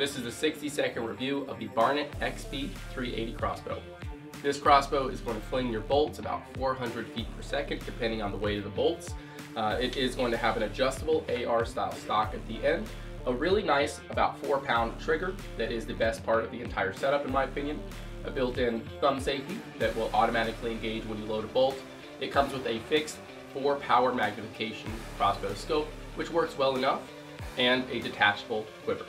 This is a 60 second review of the Barnett XP 380 crossbow. This crossbow is going to fling your bolts about 400 feet per second depending on the weight of the bolts. Uh, it is going to have an adjustable AR style stock at the end, a really nice about 4 pound trigger that is the best part of the entire setup in my opinion, a built-in thumb safety that will automatically engage when you load a bolt. It comes with a fixed 4 power magnification crossbow scope which works well enough and a detachable quiver.